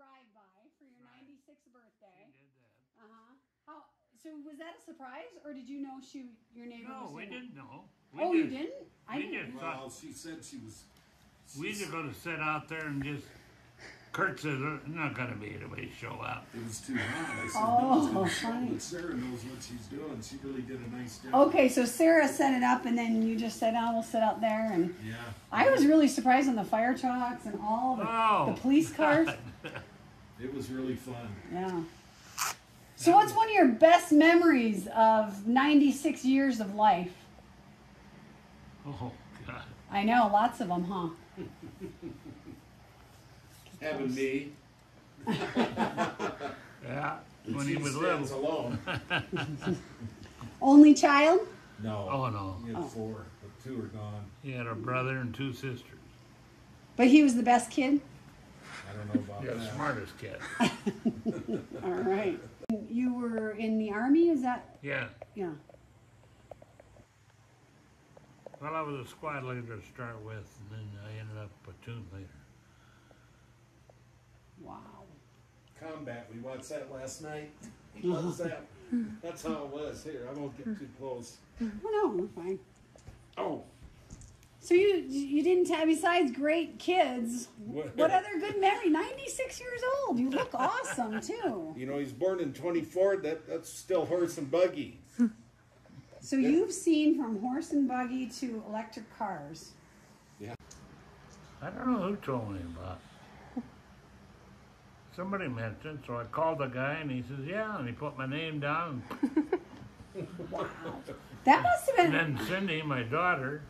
drive-by for your ninety-sixth birthday. Uh-huh. How, so was that a surprise, or did you know she, your neighbor was No, we doing that? didn't know. We Oh, you just- didn't? I we didn't. just Well, she said she was. We just gonna sit out there and just, Kurt says, "Uh, not gonna be anybody show up. It was too hot. I said, Oh, no, funny. But Sarah knows what she's doing. She really did a nice job. Okay, so Sarah set it up, and then you just said, "Oh, we'll sit out there." And Yeah. I was really surprised on the fire trucks and all the, Oh. the police cars. It was really fun. Yeah. So, what's one of your best memories of 96 years of life? Oh, God. I know, lots of them, huh? Having me. Yeah, when he she was stands little. alone. Only child? No. Oh, no. He had Oh. four, but two are gone. He had a brother and two sisters. But he was the best kid? I don't know about Yeah, the that. smartest kid. All right. You were in the army, is that? Yeah. Yeah. Well, I was a squad leader to start with, and then I ended up platoon leader. Wow. Combat. We watched that last night. What's that? That's how it was. Here, I won't get too close. Oh, no, we're fine. Oh. So you you didn't have besides great kids. What- What other good memory? Ninety six years old. You look awesome too. You know, he's born in 24. That that's still horse and buggy. So you've seen from horse and buggy to electric cars. Yeah. I don't know who told me about. Somebody mentioned, so I called the guy and he says, yeah, and he put my name down. wow. That must have And been then Cindy, my daughter,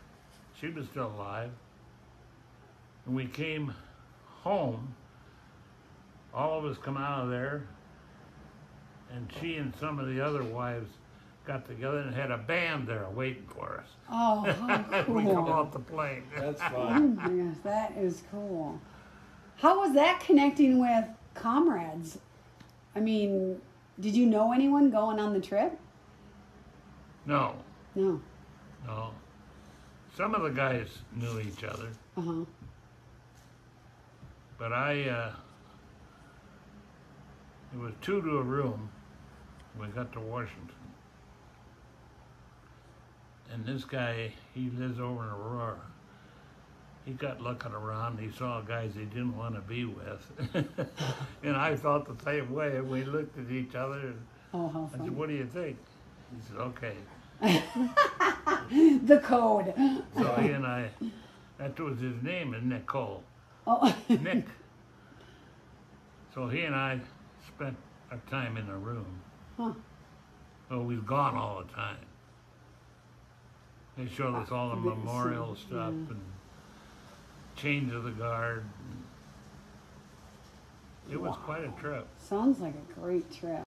she was still alive. And we came home. All of us come out of there. And she and some of the other wives got together and had a band there waiting for us. oh how we come off the plane. That's Oh fun. my gosh, that is cool. How was that connecting with comrades? I mean, did you know anyone going on the trip? No, No. no. Some of the guys knew each other, Uh huh. but I, uh, it was two to a room. We got to Washington. And this guy, he lives over in Aurora. He got looking around. He saw guys he didn't want to be with. and I felt the same way. And we looked at each other and Oh, how I said, fun. What do you think? He said, Okay. The code. So he and I, that was his name, is Nicole. Oh, Nick. So he and I spent our time in a room. Huh. Well, we've gone all the time. They showed us all the to see, memorial stuff yeah. and change of the guard. It was quite a trip. sounds like a great trip.